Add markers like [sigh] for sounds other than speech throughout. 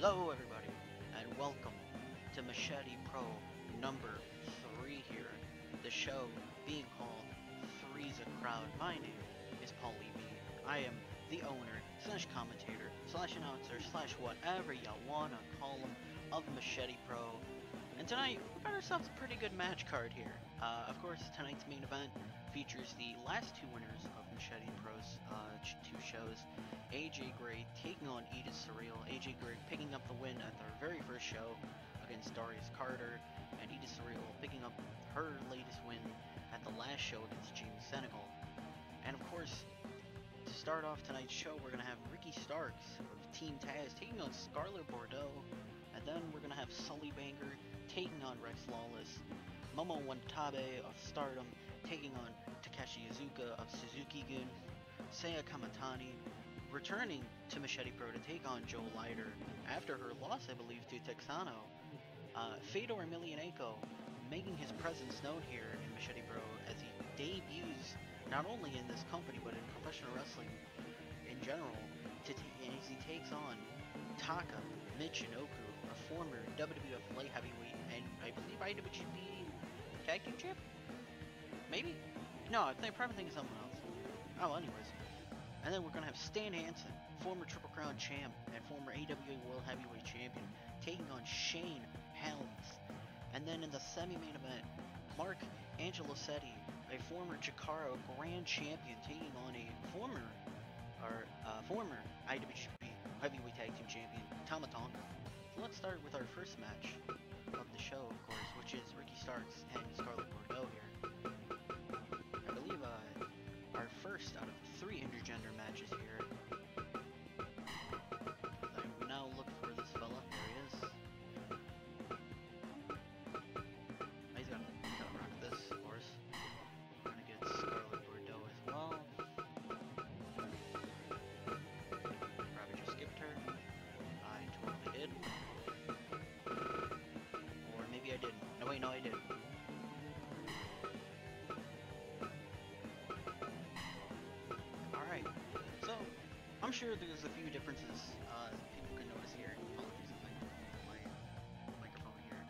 Hello, everybody, and welcome to Machete Pro number three here. The show being called Three's a Crowd. My name is Paul Levy. I am the owner slash commentator slash announcer slash whatever you wanna call him of Machete Pro. And tonight we got ourselves a pretty good match card here. Uh, of course, tonight's main event features the last two winners of Machete Pro's uh, two shows. AJ Gray taking on Edith Surreal. AJ Gray picking up the win at their very first show against Darius Carter, and Edith Surreal picking up her latest win at the last show against James Senegal. And of course, to start off tonight's show, we're gonna have Ricky Starks of Team Taz taking on Scarlett Bordeaux, and then we're gonna have Sully Banger taking on Rex Lawless, Momo Watanabe of Stardom taking on Takashi of Suzuki Gun, Saya Kamitani returning to Machete Pro to take on Joe Lider after her loss, I believe, to Texano. Uh, Fedor Emelianenko making his presence known here in Machete Pro as he debuts not only in this company but in professional wrestling in general to as he takes on Taka Michinoku, a former WWF light heavyweight and I believe IWGP Tag Team Champ? Maybe? No, think probably thinking something else. Oh, anyways. And then we're gonna have Stan Hansen, former Triple Crown champ and former AWA World Heavyweight Champion, taking on Shane Helms. And then in the semi-main event, Mark Angelosetti, a former Chikara Grand Champion, taking on a former, or uh, former IWGP Heavyweight Tag Team Champion, Tama Tonga. So let's start with our first match of the show, of course, which is Ricky Starks and Scarlett Bordeaux here. I believe uh, our first out of three intergender matches here. I will now look for this fella. There he is. He's gonna, gonna rock this, of course. We're gonna get Scarlett Bordeaux as well. Probably just skipped her. I totally did. Or maybe I didn't. No, wait, no, I did. I'm sure there's a few differences uh, people can notice here. Apologies if I my microphone here.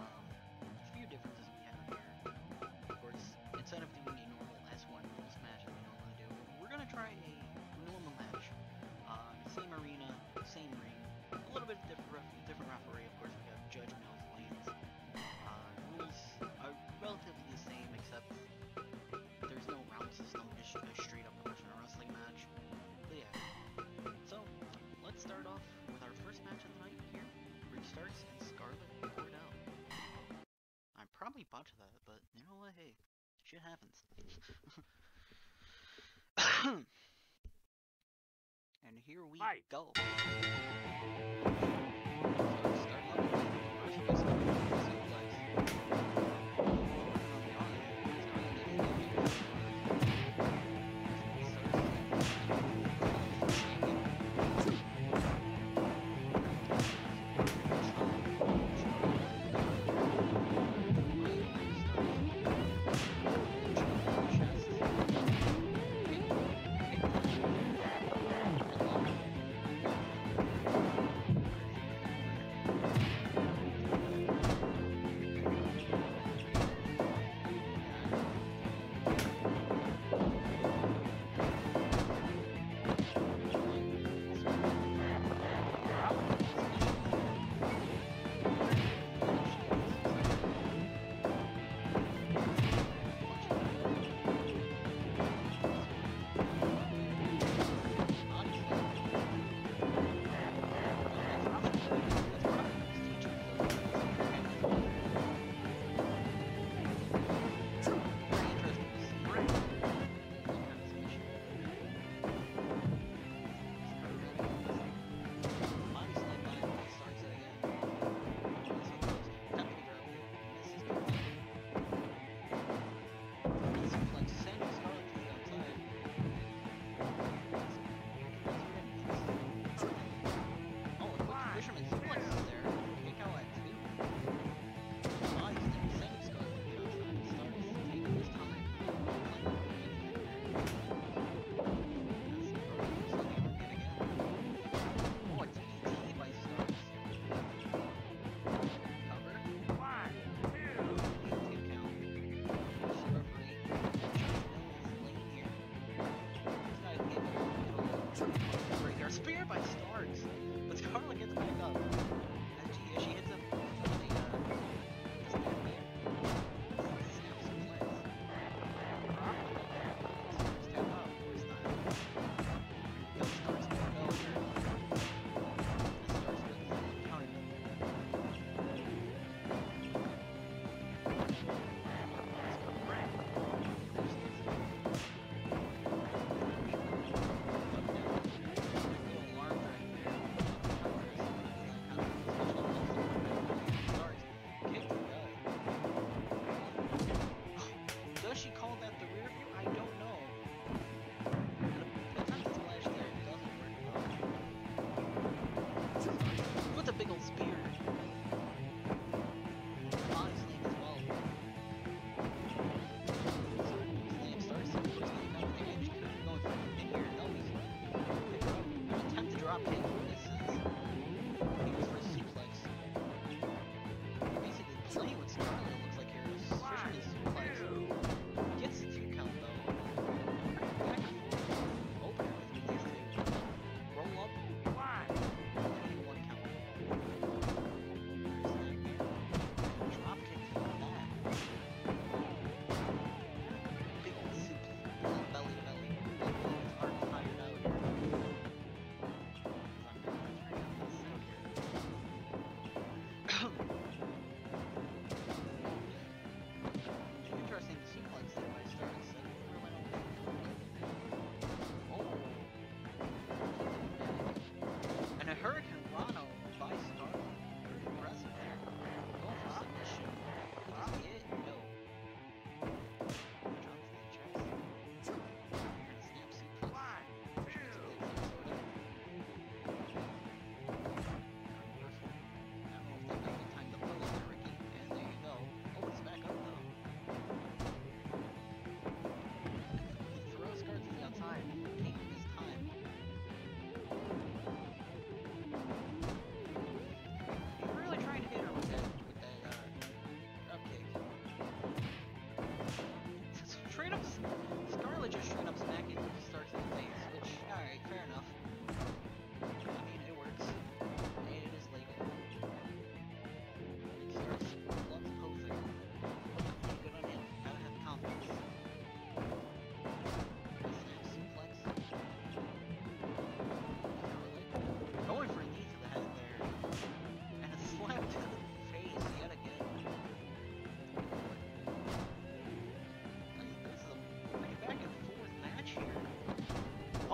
Um, a few differences we have here. Of course, instead of doing a normal S1 rules match that we normally do, we're gonna try a normal match. Uh, same arena, same ring, a little bit different, different referee. Of course, we have Judge Mills Lanes. Uh, rules are relatively the same, except there's no round system. Just I probably that, but you know what? Hey, shit happens. [coughs] and here we Fight. go.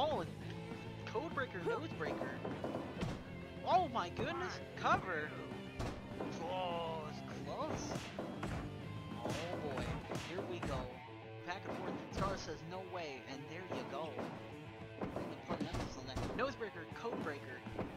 Oh, Codebreaker, Nosebreaker. Oh my goodness, cover. Oh, it's close. Oh boy, here we go. Back and forth, Tara says no way, and there you go. Nosebreaker, Codebreaker.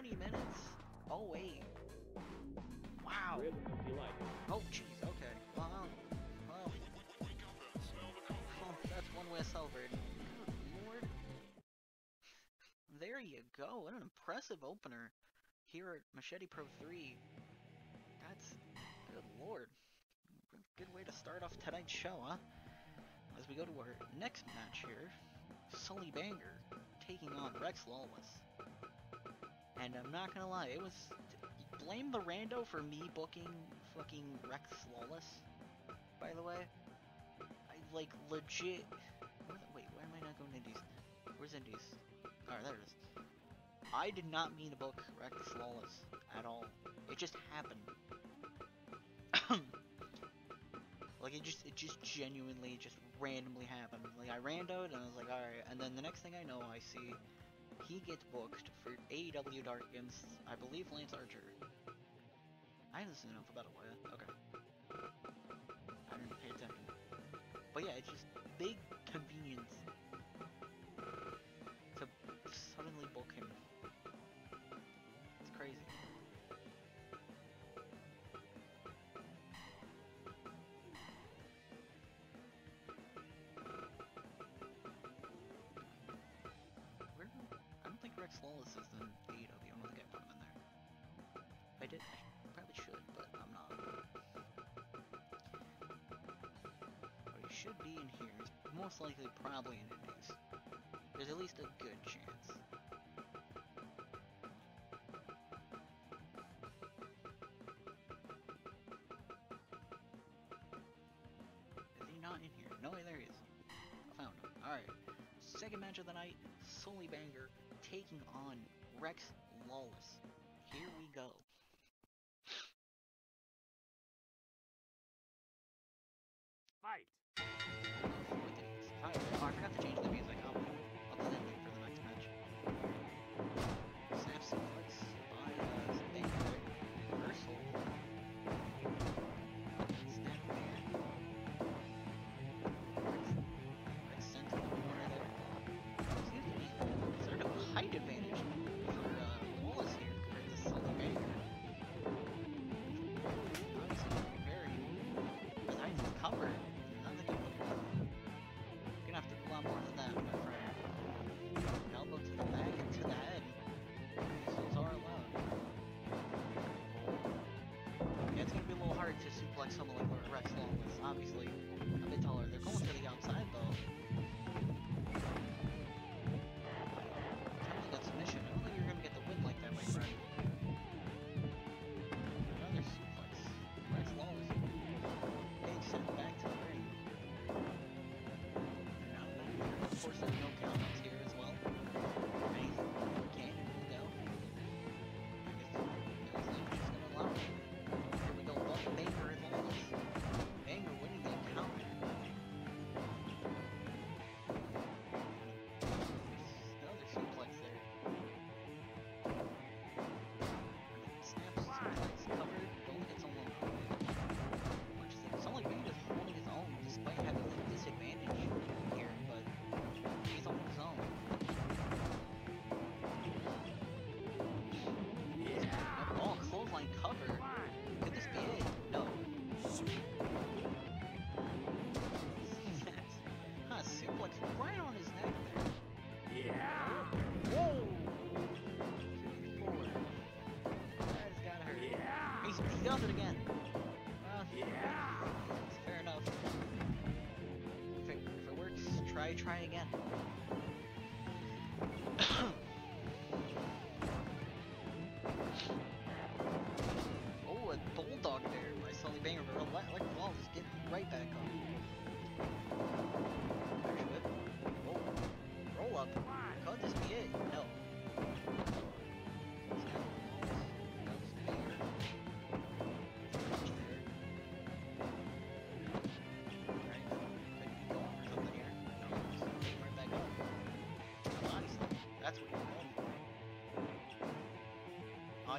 20 minutes? Oh, wait. Wow. Rhythm, if you like. Oh, jeez, okay. Well, well. Oh, [laughs] that's one way of celebrating. Good lord. There you go. What an impressive opener here at Machete Pro 3. That's... Good lord. Good way to start off tonight's show, huh? As we go to our next match here, Sully Banger taking on Rex Lawless. And I'm not gonna lie, it was blame the rando for me booking fucking Rex Lawless. By the way, I like legit. Wait, why am I not going Indies? Where's Indies? Alright, there it is. I did not mean to book Rex Lawless at all. It just happened. [coughs] like it just, it just genuinely, just randomly happened. Like I randoed and I was like, alright. And then the next thing I know, I see he gets booked for AEW Dark against, I believe, Lance Archer. I haven't seen enough about it. Okay. I didn't pay attention. But yeah, it's just big don't think Rex Lawless is in AEW. I don't think I put him in there. I did, I probably should, but I'm not. But he should be in here. He's most likely probably in Indies. There's at least a good chance. Is he not in here? No, there he is. I found him. Alright. Second match of the night, Sully Banger taking on Rex Lawless. Here we go. Of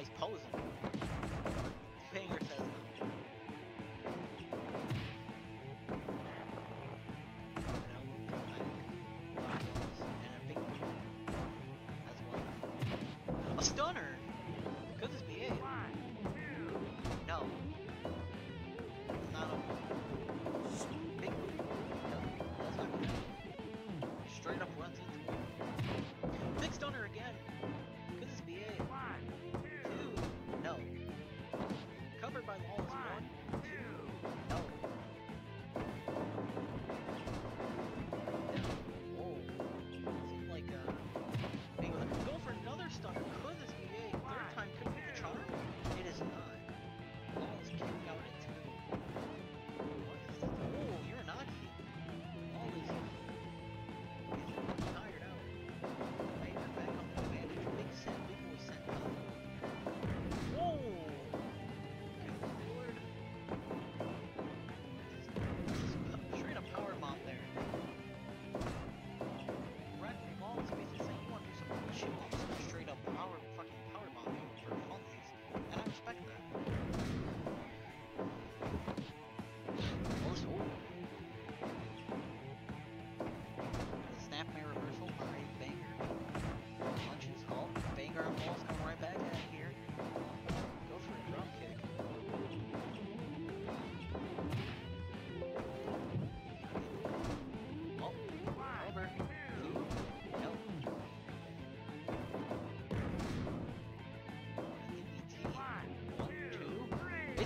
he's posing.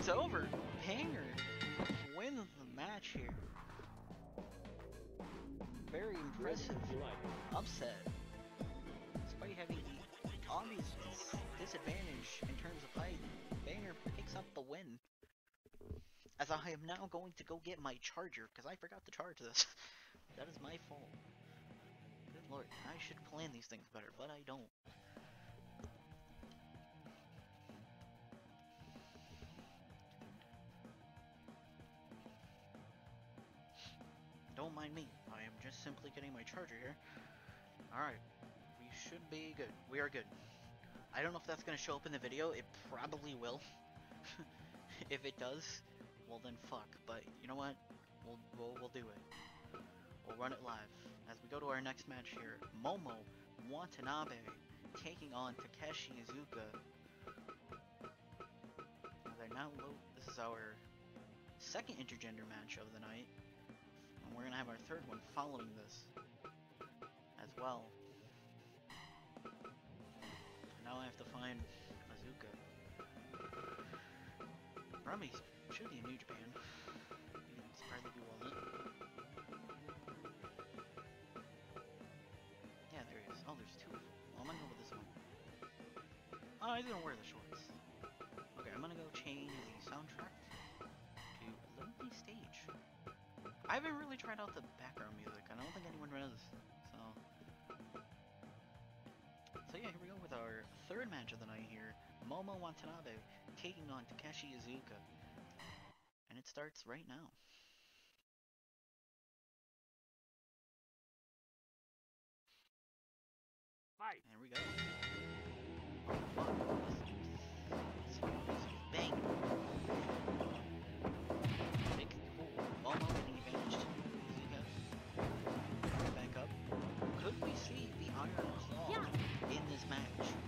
It's over. Banger wins the match here. Very impressive upset. Despite having the obvious disadvantage in terms of height, Banger picks up the win. As I am now going to go get my charger, because I forgot to charge this. [laughs] that is my fault. Good lord, I should plan these things better, but I don't. Mind me. I am just simply getting my charger here. Alright. We should be good. We are good. I don't know if that's going to show up in the video. It probably will. [laughs] if it does, well then fuck. But you know what? We'll, we'll, we'll do it. We'll run it live. As we go to our next match here, Momo Watanabe taking on Takashi Iizuka. They're now low. This is our second intergender match of the night. We're gonna have our third one following this as well. Now I have to find Iizuka. Probably should be in New Japan. He'd probably be well lit. Yeah, there he is. Oh, there's two. Well, I'm gonna go with this one. Oh, I didn't wear the shorts. Okay, I'm gonna go change the soundtrack to Lonely Stage. I haven't really tried out the background music. I don't think anyone does. So, so yeah, here we go with our third match of the night here. Momo Watanabe taking on Takashi Iizuka. And it starts right now. Fight. There we go. Match?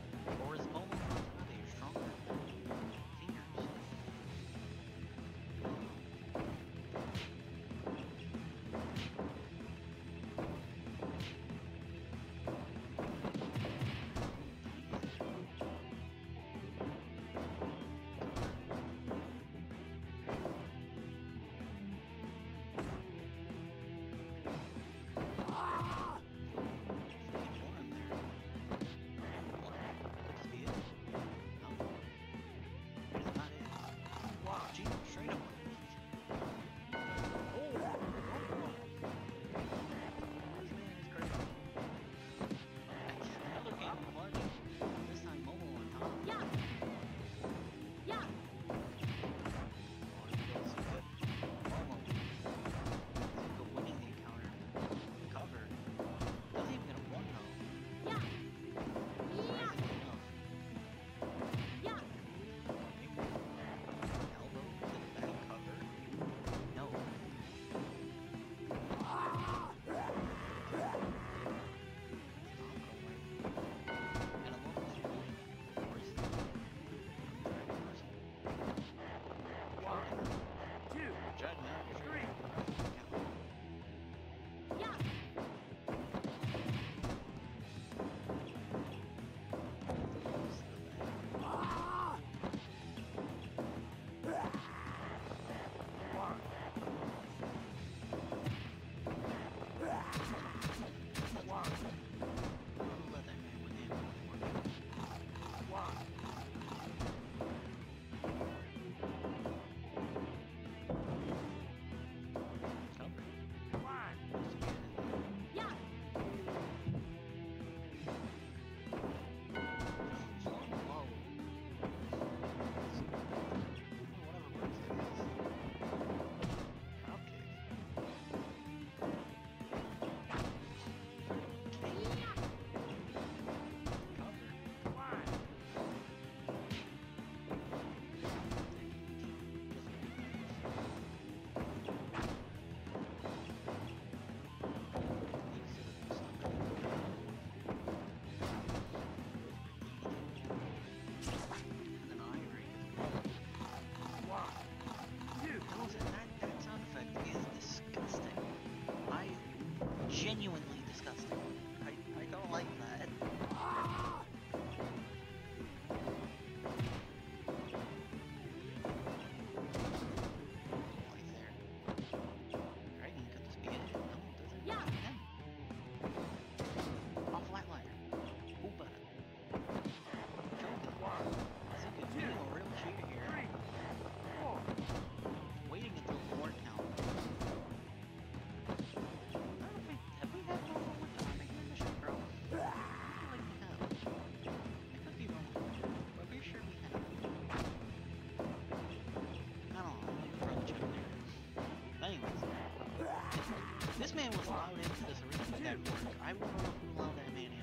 Man was allowed into this arena with that fork. I don't know who allowed that man in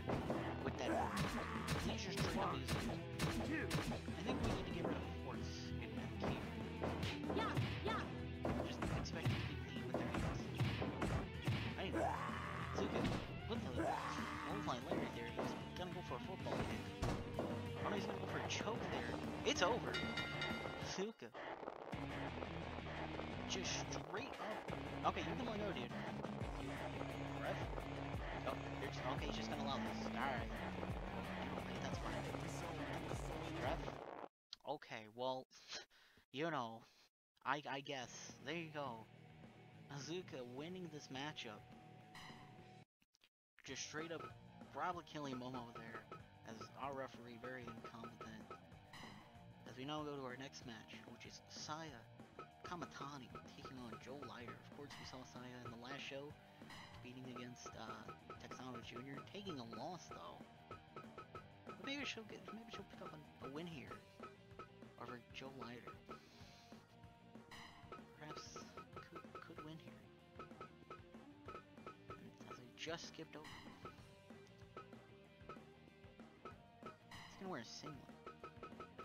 with that fork. He's just straight up using it. I think we need to get rid of forks in MK. Yeah, yeah. Just expect to be clean with their hands. Anyway, Zuka, with the line later there, he's gonna go for a football hit. Oh no, he's gonna go for a choke there. It's over. Zuka. Just straight up. Okay, you can let go, dude. Ref? Oh, you're just, okay, he's just gonna allow this. Alright. That's fine. Ref? Okay, well, you know, I, I guess. There you go. Iizuka winning this matchup. Just straight up probably killing Momo there, as our referee very incompetent. As we now go to our next match, which is Saya Kamitani taking on Joe Lider. Of course, we saw Saya in the last show, competing against uh, Texano Jr., taking a loss though. But maybe she'll get, maybe she'll pick up a, a win here over Joe Lider. Perhaps could, could win here. As I just skipped over. He's gonna wear a singlet.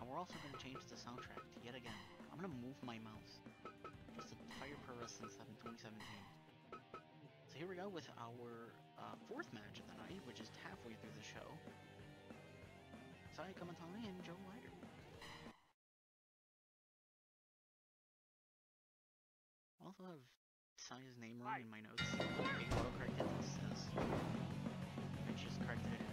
And we're also gonna change the soundtrack yet again. I'm gonna move my mouse. Just a Fire Pro Wrestling 7 2017. So here we go with our uh, fourth match of the night, which is halfway through the show. Saya Kamitani and Joe. I also have Saya's name wrong in my notes. Being auto-corrected, this says. I just corrected it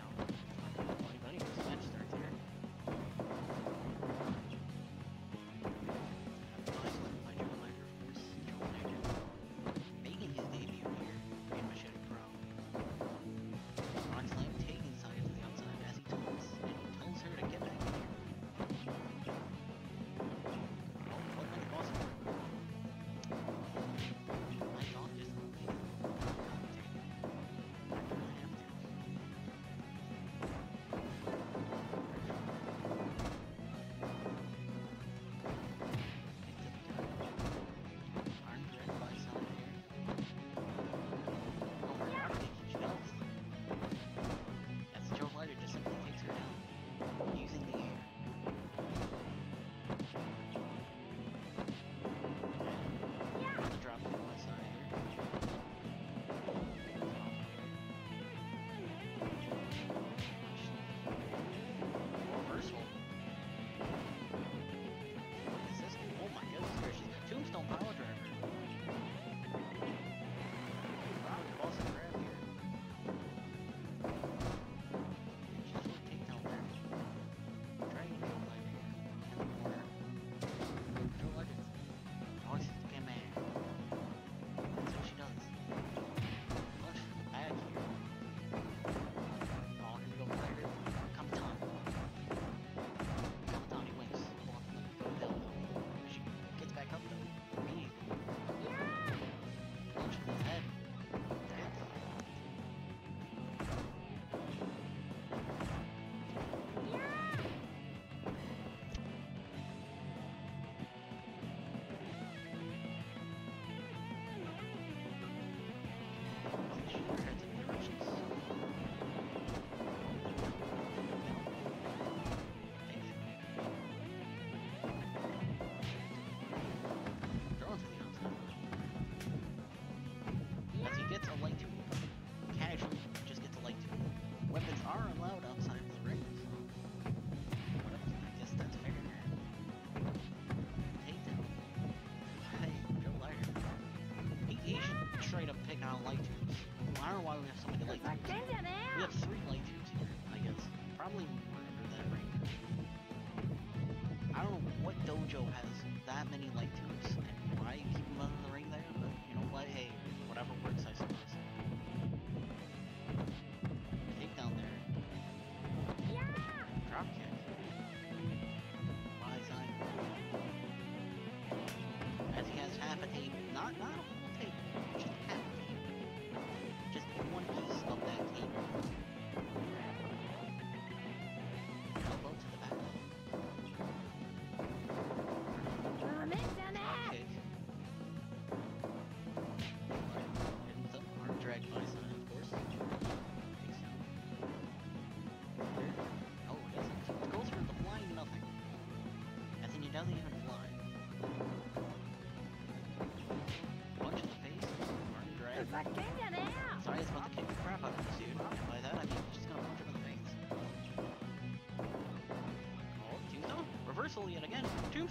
dojo has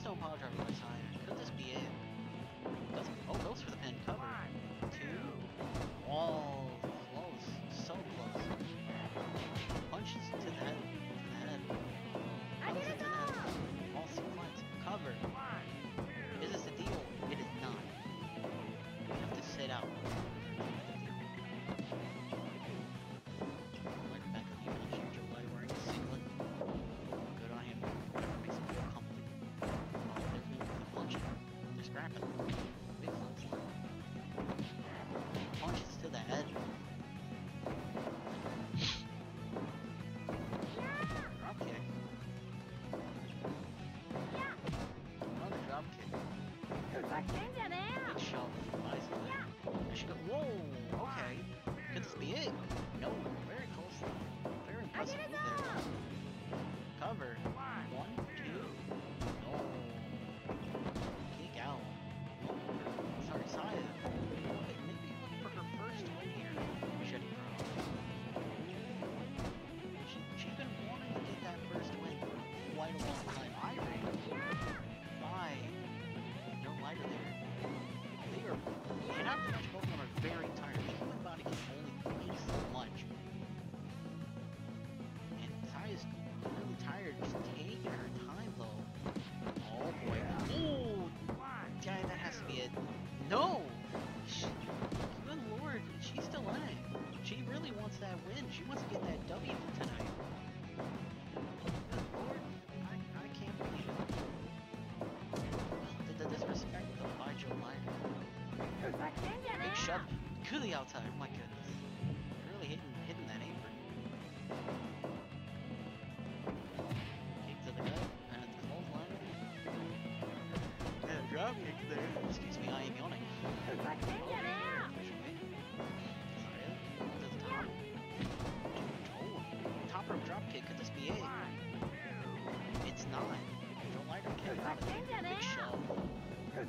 so, Pod.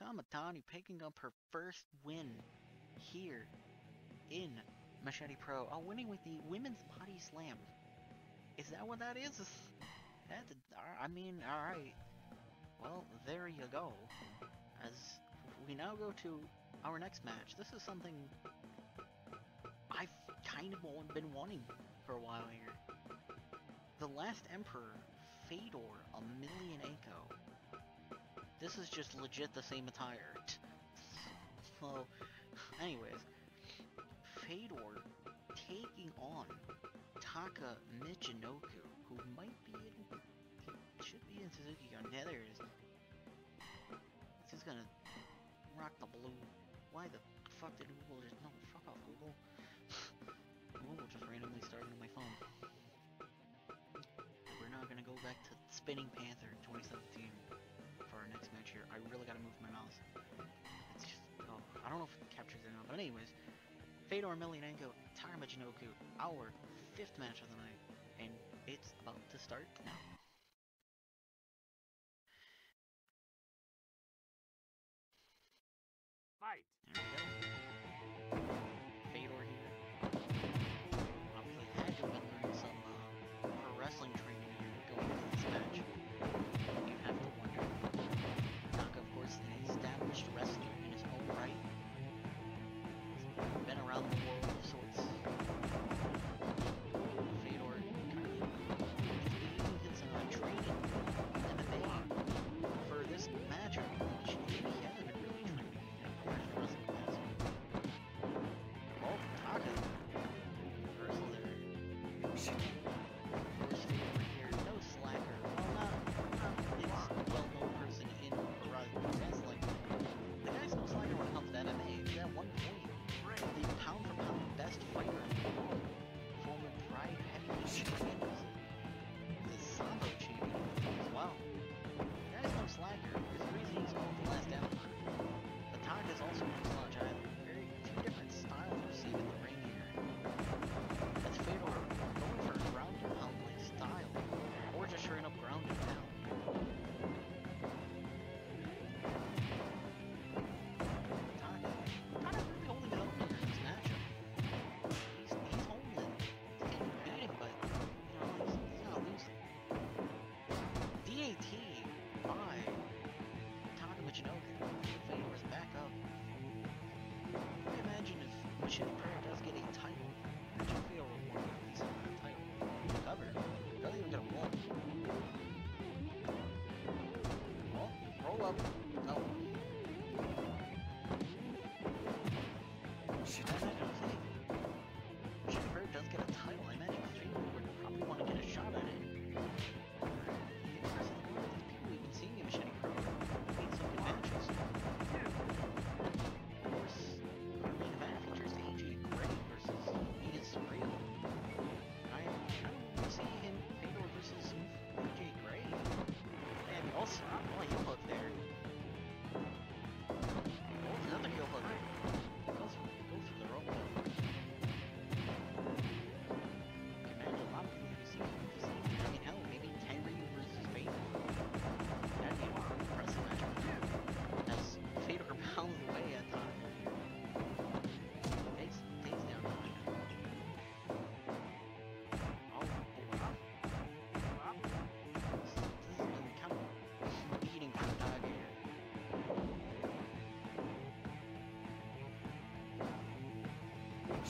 Kamitani picking up her first win here in Machete Pro. Oh, winning with the Women's Body Slam. Is that what that is? That, uh, I mean, alright. Well, there you go. As we now go to our next match. This is something I've kind of been wanting for a while here. The Last Emperor, Fedor a million echo. This is just legit the same attire. [laughs] so, anyways, Fedor taking on Taka Michinoku, who might be in, should be in Suzuki Gun. Nethers. This is gonna rock the blue. Why the fuck did Google just, no, fuck off Google. [laughs] Google just randomly started on my phone. We're not gonna go back to Spinning Panther 2017 for our next match here. I really gotta move my mouse. It's just, oh, I don't know if it captures it now, but anyways, Fedor Emelianenko, Taka Michinoku, our fifth match of the night, and it's about to start now.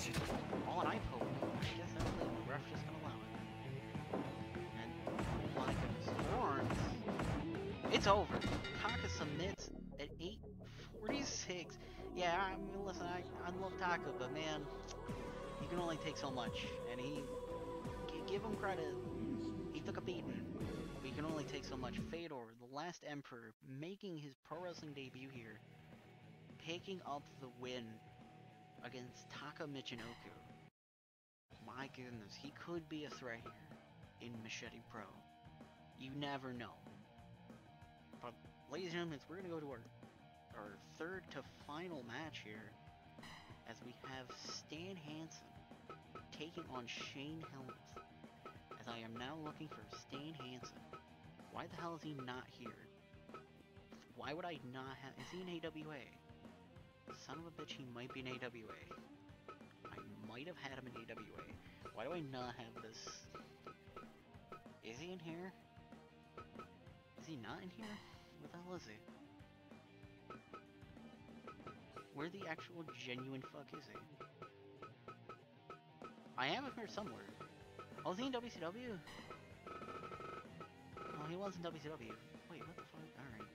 An eye poke. I guess the ref just gonna allow it. And goodness, horns. It's over. Taka submits at 8:46. Yeah, I mean, listen, I I love Taka, but man, he can only take so much, and he give him credit. He took a beating. But he can only take so much. Fedor, the last emperor, making his pro wrestling debut here, picking up the win against Taka Michinoku. My goodness, he could be a threat here in Machete Pro. You never know. But, ladies and gentlemen, we're gonna go to our our third to final match here, as we have Stan Hansen taking on Shane Helms. As I am now looking for Stan Hansen. Why the hell is he not here? Why would I not have? Is he in AWA? Son of a bitch, he might be in AWA. I might have had him in AWA. Why do I not have this? Is he in here? Is he not in here? What the hell is he? Where the actual genuine fuck is he? I him here somewhere. Oh, is he in WCW? Oh, he was in WCW. Wait, what the fuck? Alright.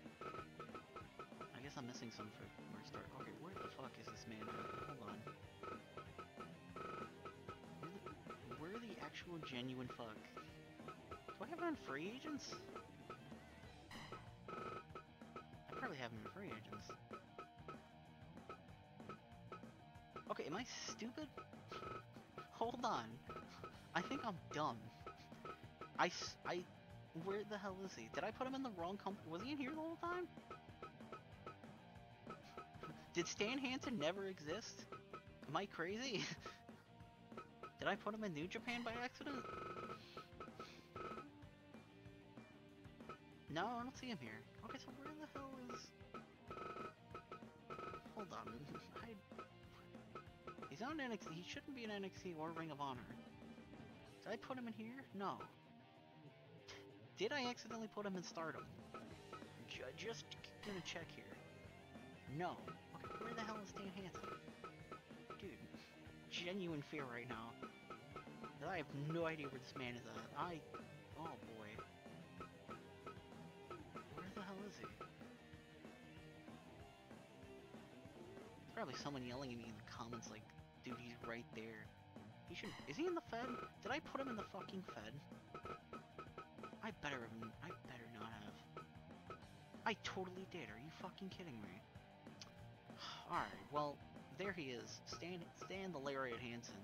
I guess I'm missing some for where to start. Okay, where the fuck is this man? Hold on. Where the, where the actual genuine fuck? Do I have him on free agents? I probably have him in free agents. Okay, am I stupid? [laughs] Hold on. I think I'm dumb. I, I, where the hell is he? Did I put him in the wrong company? Was he in here the whole time? Did Stan Hansen never exist? Am I crazy? [laughs] Did I put him in New Japan by accident? No, I don't see him here. Okay, so where the hell is... Hold on. [laughs] I... He's on NXT. He shouldn't be in NXT or Ring of Honor. Did I put him in here? No. Did I accidentally put him in Stardom? Ju- just gonna check here. No. Okay, where the hell is Stan Hansen? Dude, genuine fear right now. I have no idea where this man is at. I... Oh boy. Where the hell is he? There's probably someone yelling at me in the comments like, dude, he's right there. He should. Is he in the Fed? Did I put him in the fucking Fed? I better have. I better not have. I totally did. Are you fucking kidding me? Alright, well, there he is. Stan, Stan the Lariat Hansen.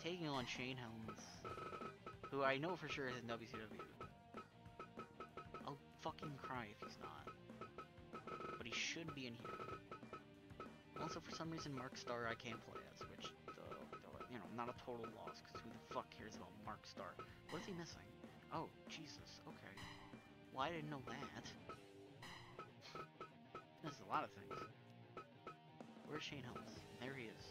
Taking on Shane Helms. Who I know for sure is in WCW. I'll fucking cry if he's not. But he should be in here. Also, for some reason, Mark Starr I can't play as, which, uh, you know, not a total loss, because who the fuck cares about Mark Starr? What is he missing? Oh, Jesus, okay. Well, I didn't know that. [laughs] There's a lot of things. Where's Shane Helms? There he is.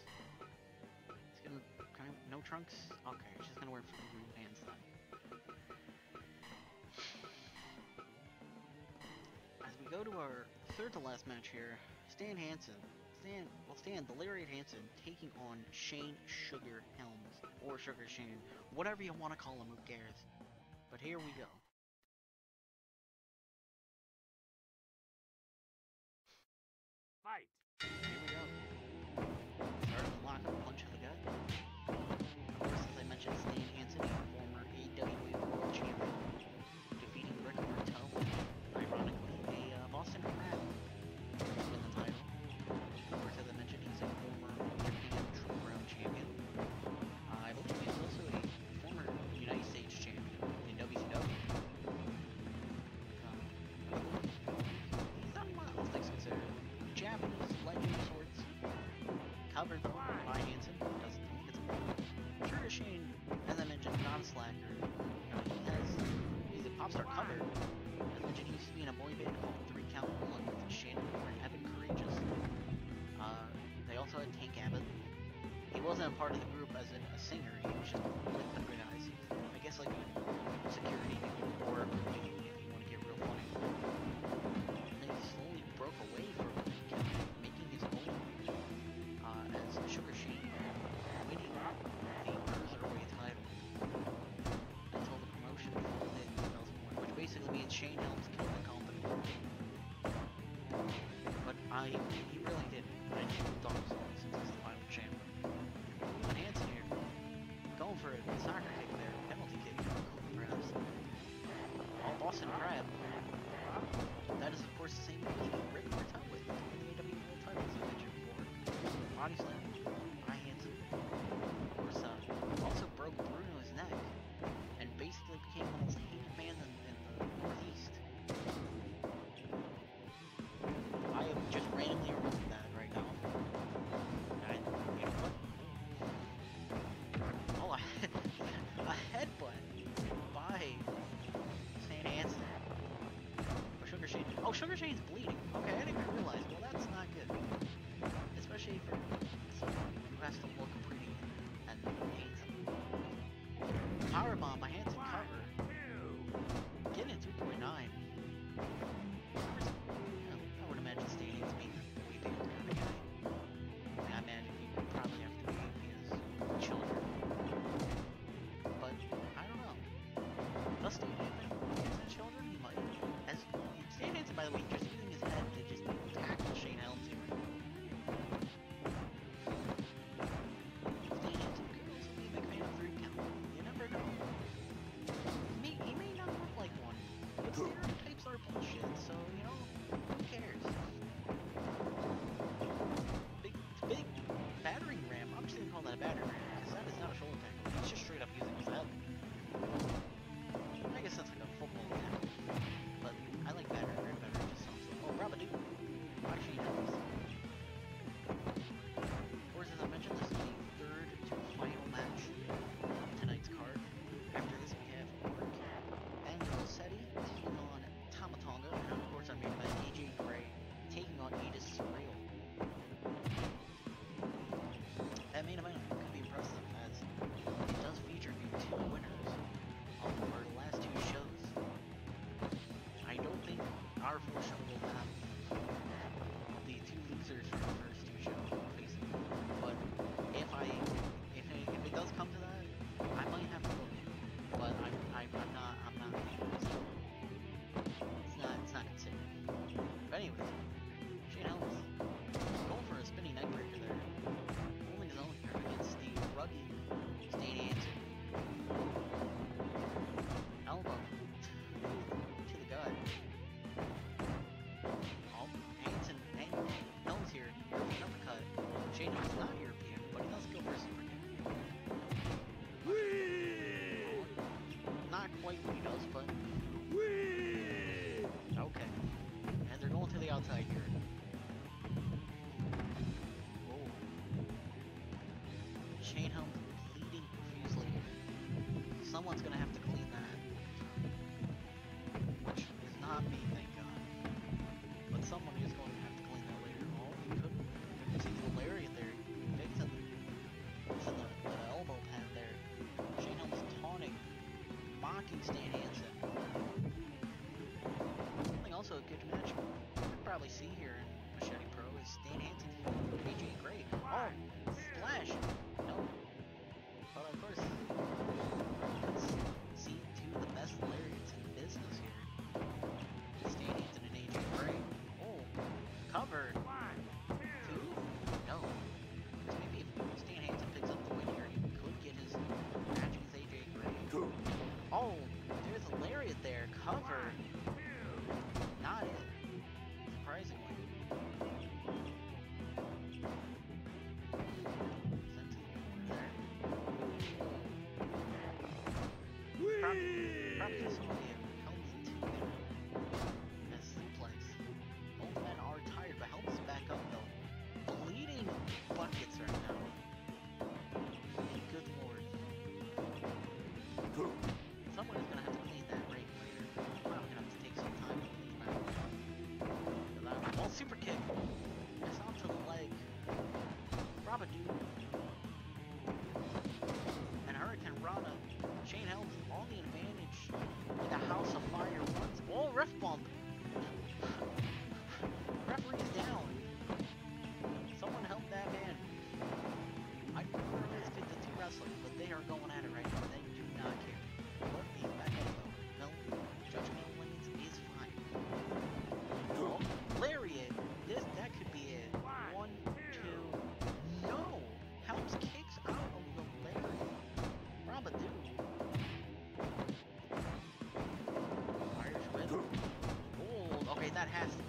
He's gonna, kind of, no trunks? Okay, he's just gonna wear blue pants then. As we go to our third to last match here, Stan Hansen. Stan, well, Stan, the Lariat Hansen, taking on Shane Sugar Helms, or Sugar Shane, whatever you want to call him, who cares? But here we go. covered by Hansen, who doesn't think it's a problem. Sure to and then Ninja John Slacker. You know, he has, he's a pop star cover, and Ninja used to be in a boy band called Three Count along with Shannon and Evan Karagias. Uh, they also had Tank Abbott. He wasn't a part of the group as a, a singer, he was just with the Red Eyes. I guess like security dude. Ricochet's Shane Helms bleeding profusely. Someone's gonna have to clean that. Which is not me, thank god. But someone is going to have to clean that later. Oh, you could. You see the lariat there, fixing the, the, the elbow pad there. Shane Helms' taunting, mocking Stan Hansen. Something also a good match. You could probably see here Machete Pro is Stan Anthony, AJ Gray. Oh, Splash! No. But of course, past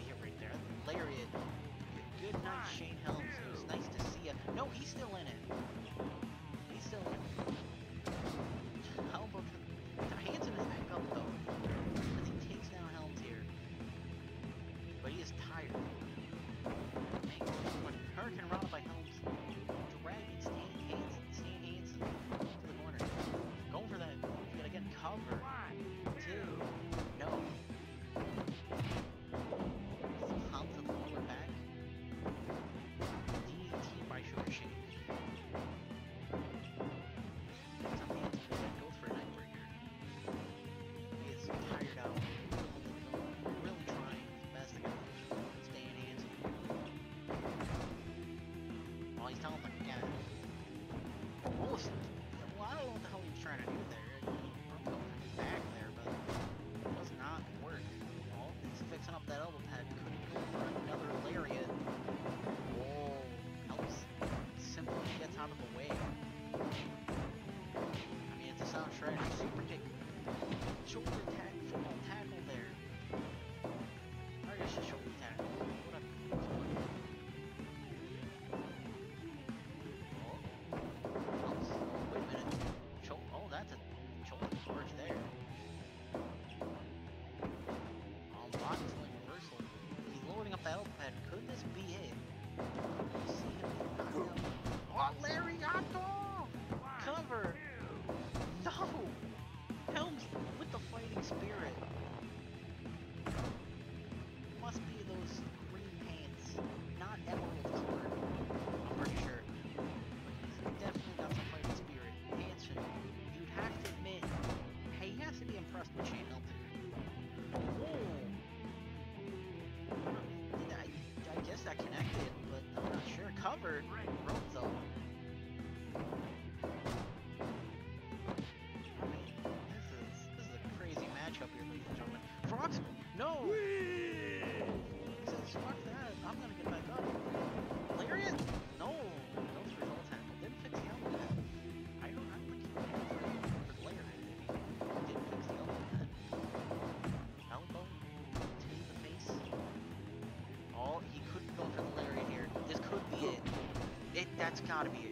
gotta be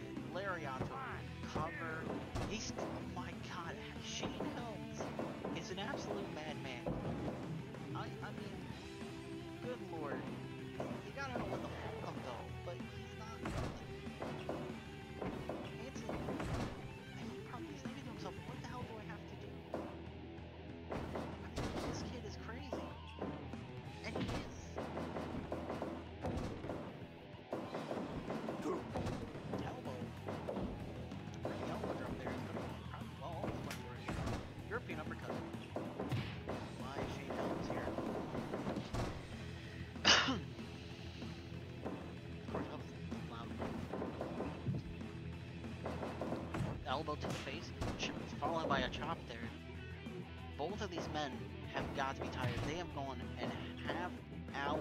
of these men have got to be tired. They have gone an half hour.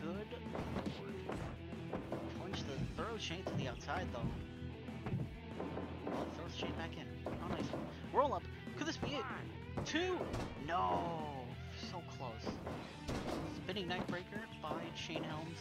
Good lord. Punch the throw chain to the outside though. Throw the chain back in. Oh nice. Roll up. Could this be it? Two! No! So close. Spinning Nightbreaker by Shane Helms.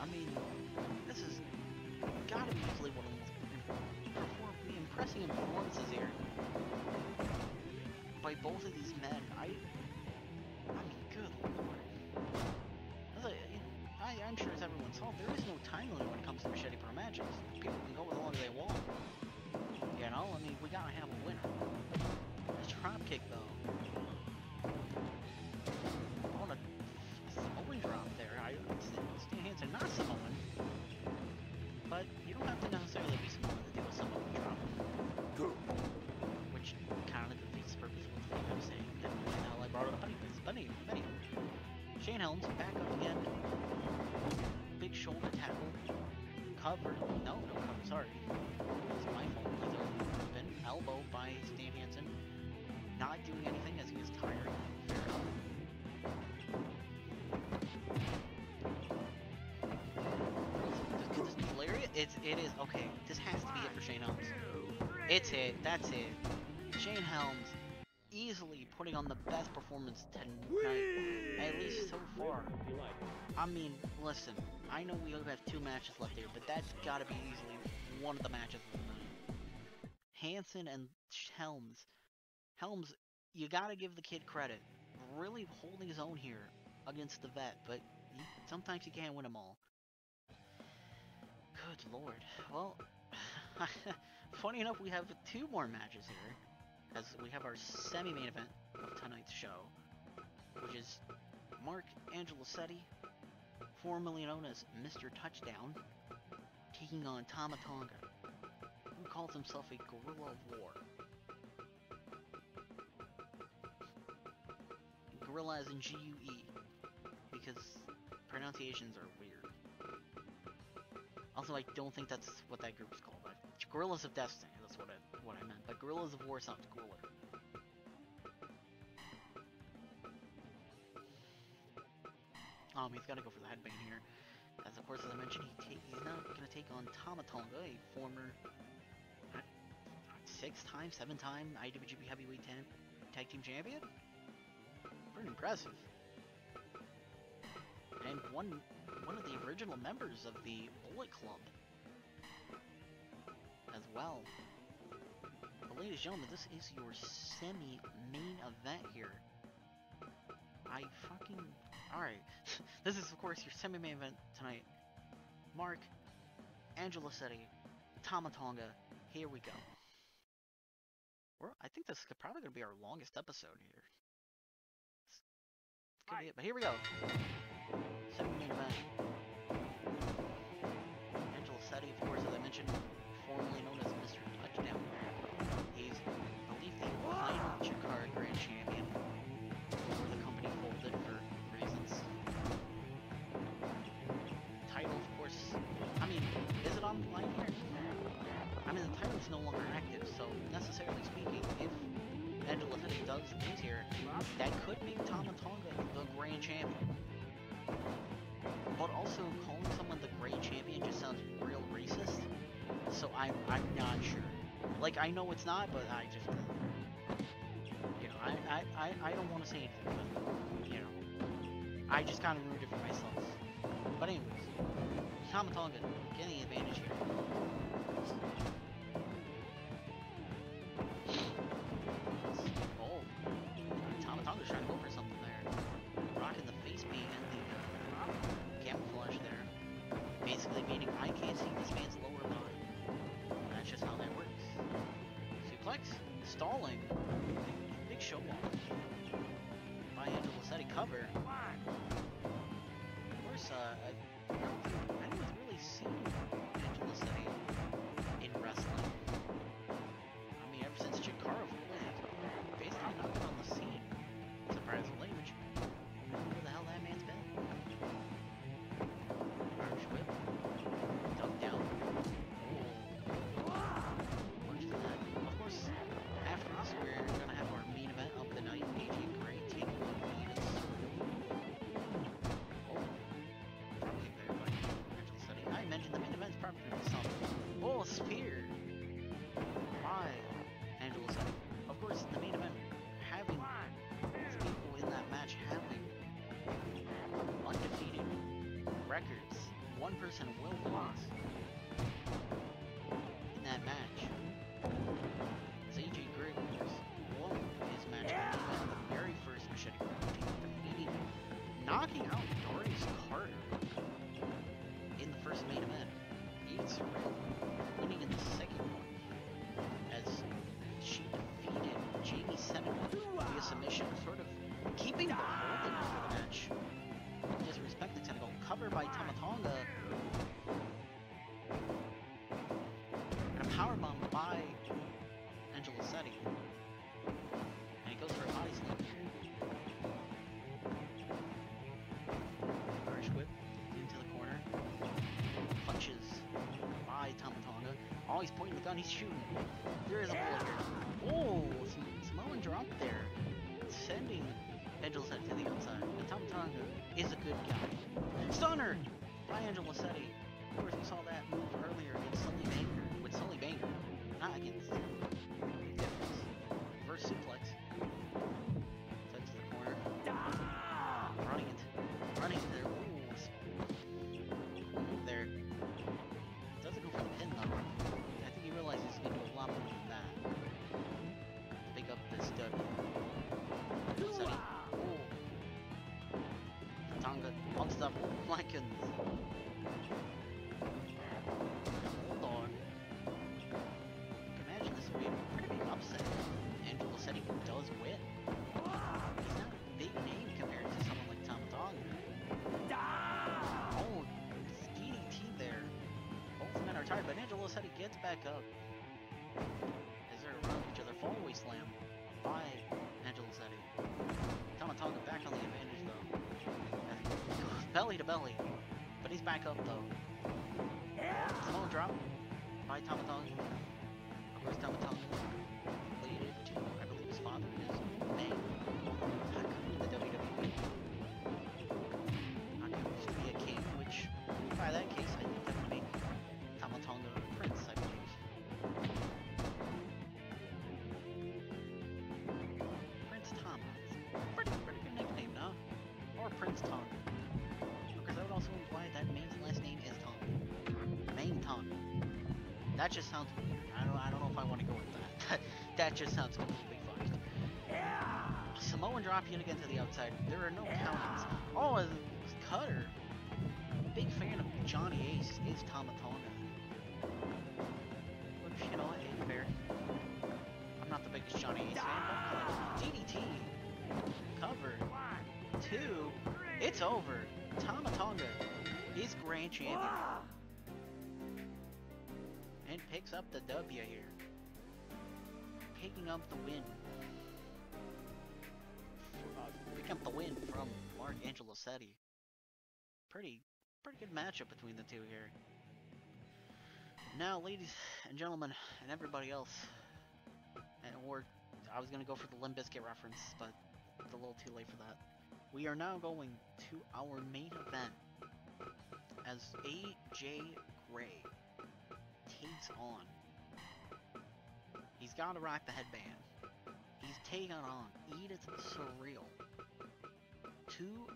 I mean, this is gotta be easily one of the most impressing performances here by both of these men. I, I mean, good lord. As I, you know, I, I'm sure as everyone saw, there is no time limit when it comes to Machete Pro matches. People can go as long as they want. You know, I mean, we gotta have a winner. This drop kick though. Hansen not Samoan. But you don't have to necessarily be Samoan to do a Samoan drop. Which kind of defeats the purpose of what I'm saying. And how I brought it up anyways. But anyway, anyway. Shane Helms back up again. Big shoulder tackle. Cover. No, no cover. Sorry. It's it. That's it. Shane Helms easily putting on the best performance tonight, at least so far. I mean, listen, I know we only have two matches left here, but that's gotta be easily one of the matches of the night. Hansen and Helms. Helms, you gotta give the kid credit. Really holding his own here against the vet, but you, sometimes you can't win them all. Good lord. Well, [laughs] funny enough, we have two more matches here, as we have our semi-main event of tonight's show, which is Mark Angelosetti, formerly known as Mr. Touchdown, taking on Tama Tonga, who calls himself a gorilla of war. Gorilla as in G-U-E, because pronunciations are weird. Also, I don't think that's what that group is called. But Gorillas of Destiny, that's what I, what I meant. But Gorillas of War sounds cooler. Um, he's got to go for the headbang here. As of course, as I mentioned, he he's now going to take on Tama Tonga, a former six-time, seven-time IWGP Heavyweight Tag Team Champion. Pretty impressive. And one one of the original members of the Bullet Club as well. But ladies and gentlemen, this is your semi-main event here. I fucking... Alright. [laughs] this is, of course, your semi-main event tonight. Mark, Angelosetti, Tamatonga. Here we go. We're, I think this is probably going to be our longest episode here. It's, it's gonna be it, but here we go. Semi-main event. Angela Setti, of course, as I mentioned, formerly known as Mr. Touchdown. He's, I believe, the final Chikara Grand Champion before the company folded for reasons. Title, of course, I mean, is it on the line here? I mean, the title's no longer active, so necessarily speaking, if Angelosetti does lose here, that could make Tama Tonga the Grand Champion. But also, calling someone the Grand Champion just sounds real racist. So I'm I'm not sure. Like I know it's not, but I just you know I I I, don't want to say anything, but you know I just kind of rooted for myself. But anyways, Tama Tonga getting advantage here. See this man's lower body. That's just how that works. Suplex, stalling, big show off. By Angelosetti cover. Of course, uh, I, I don't really seen Angelosetti he's pointing the gun, he's shooting. There is a bullet. Oh, some Samoan drop there. Sending Angelosetti to the outside. And Tama Tonga is a good guy. Stunner by Angelosetti. Of course, we saw that move earlier against Sully Banger. With Sully Banger. Not against. My goodness. Hold on. Imagine this would be a pretty big upset. Angelosetti does win. He's not a big name compared to someone like Tama Tonga. Oh, DDT there. Both men are tired, but Angelosetti gets back up. As they're around each other, fallaway slam belly to belly. But he's back up though. Samoan drop by Tama Tonga. Course, Tama Tonga That just sounds weird. I don't, I don't know if I want to go with that. [laughs] That, just sounds completely fucked. Yeah. Samoan drop yet again to the outside. There are no countouts. Oh, a cutter. Big fan of Johnny Ace is Tama Tonga. Which, you know, ain't fair. I'm not the biggest Johnny Ace fan, but DDT. Cover. Two. It's over. Tama Tonga is Grand Champion. Picks up the W here. Picking up the win. Uh, picking up the win from Mark Angelosetti. Pretty, pretty good matchup between the two here. Now, ladies and gentlemen, and everybody else, and or I was gonna go for the Limp Bizkit reference, but it's a little too late for that. We are now going to our main event as AJ Gray takes on. He's got to rock the headband. He's taking on Edith Surreal. Two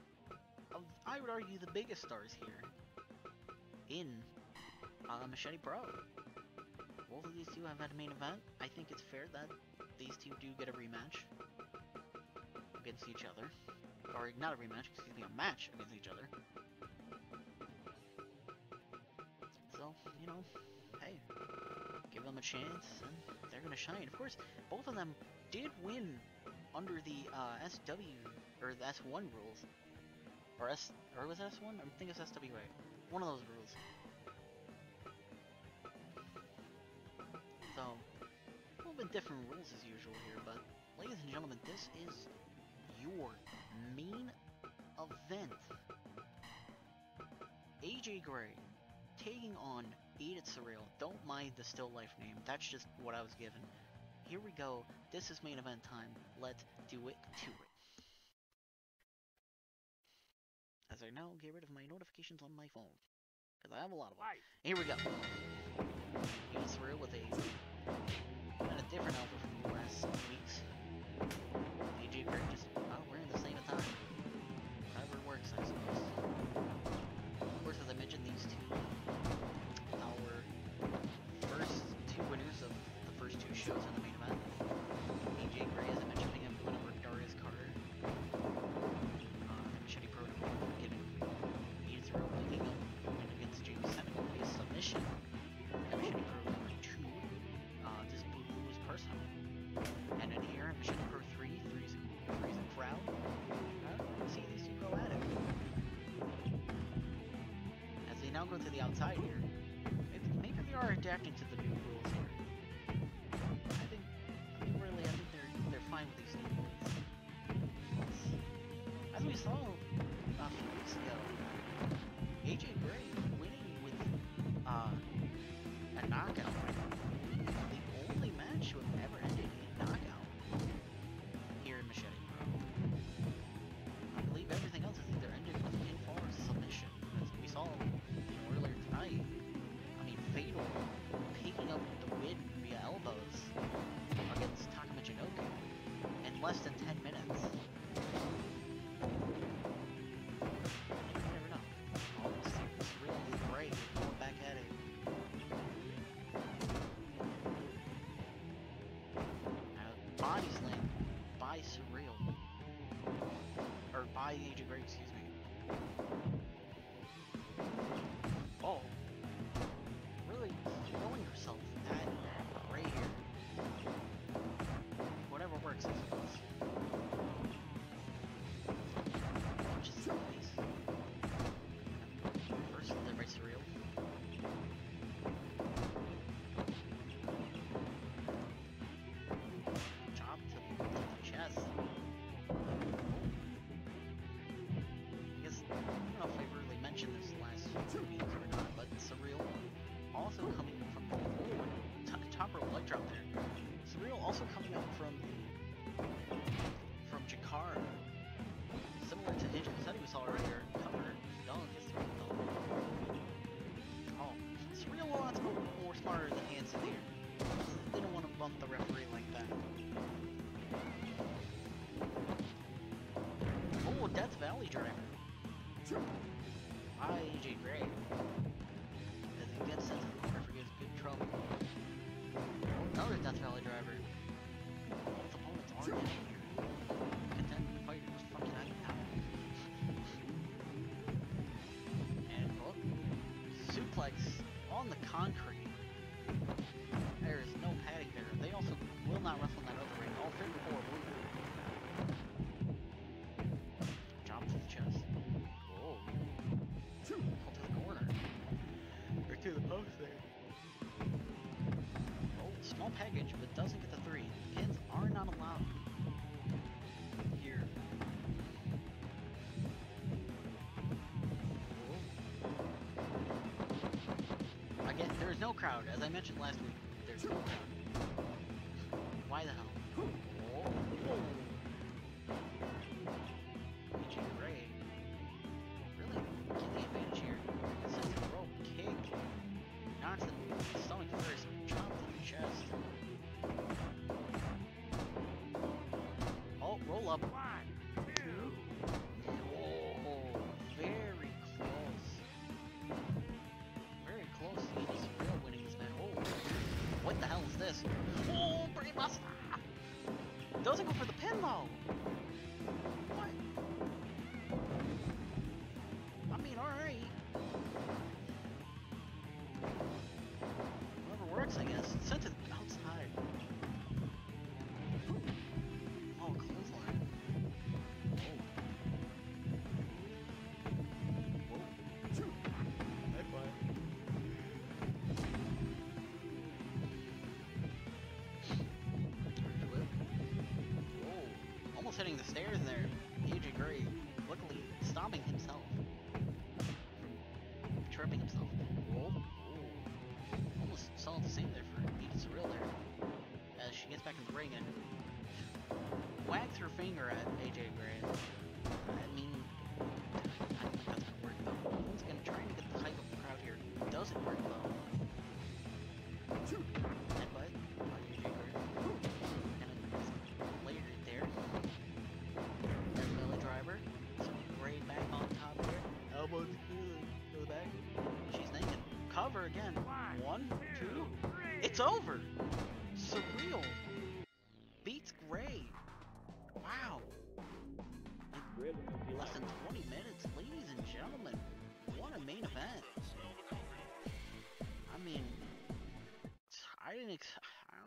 of, I would argue, the biggest stars here in uh, Machete Pro. Both of these two have had a main event. I think it's fair that these two do get a rematch against each other. Or not a rematch, excuse me, a match against each other. So, you know, hey, give them a chance and they're gonna shine. Of course, both of them did win under the uh, SW or the S1 rules. Or S or was it S1? I think it's SWA. One of those rules. So, a little bit different rules as usual here, but ladies and gentlemen, this is your main event. AJ Gray taking on Edith Surreal. Don't mind the still life name, that's just what I was given. Here we go. This is main event time. Let's do it to it. As I now get rid of my notifications on my phone. Because I have a lot of them. Here we go. Edith Surreal with a kind of different outfit from the last weeks. AJ just oh, wearing the same attire. First two shows in the main event. AJ Gray, as I mentioned, picking up over Darius Carter. Uh, the Machete Pro getting Rowe picking up win against James Senegal via submission. And Machete Pro number two, uh, this Blue Blues personal. And then here, Machete Pro 3, three's, three's a crowd. Uh, see these two go at it. As they now go to the outside here. Maybe, maybe they are adapting to crowd. As I mentioned last week, there's no crowd. this.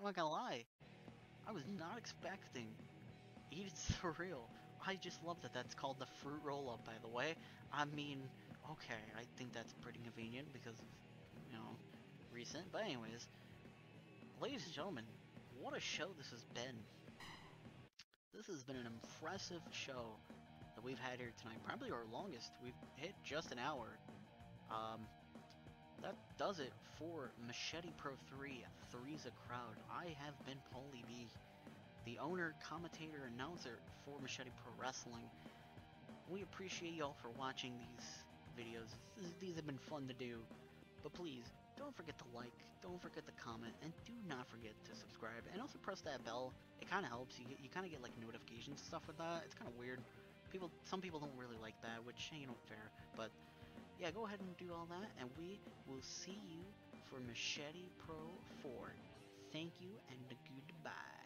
I'm not gonna lie. I was not expecting [laughs] It's Surreal. I just love that that's called the fruit roll-up, by the way. I mean, okay, I think that's pretty convenient because of, you know, recent. But anyways, ladies and gentlemen, what a show this has been. This has been an impressive show that we've had here tonight. Probably our longest. We've hit just an hour. Um, that does it for Machete Pro 3, Three's a Crowd. I have been Paulie B, the owner, commentator, announcer for Machete Pro Wrestling. We appreciate y'all for watching these videos. These have been fun to do. But please, don't forget to like, don't forget to comment, and do not forget to subscribe. And also press that bell. It kind of helps. You, you kind of get like notifications and stuff with that. It's kind of weird. People, Some people don't really like that, which you know, fair. But yeah, go ahead and do all that, and we will see you for Machete Pro 4. Thank you and goodbye.